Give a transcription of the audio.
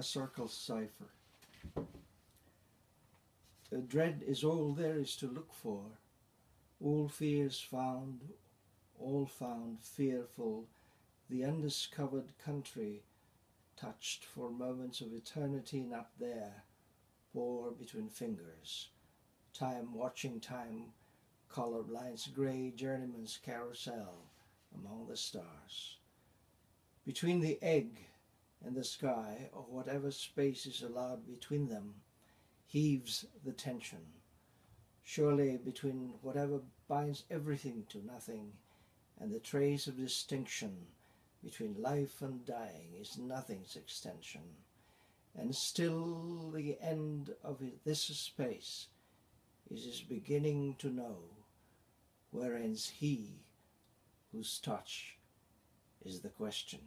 A circle's cipher. A dread is all there is to look for, all fears found, all found fearful, the undiscovered country touched for moments of eternity not there, bore between fingers. Time watching time, color lines grey journeyman's carousel among the stars. Between the egg and the sky, or whatever space is allowed between them, heaves the tension. Surely between whatever binds everything to nothing and the trace of distinction between life and dying is nothing's extension. And still the end of this space is his beginning to know where ends he whose touch is the question.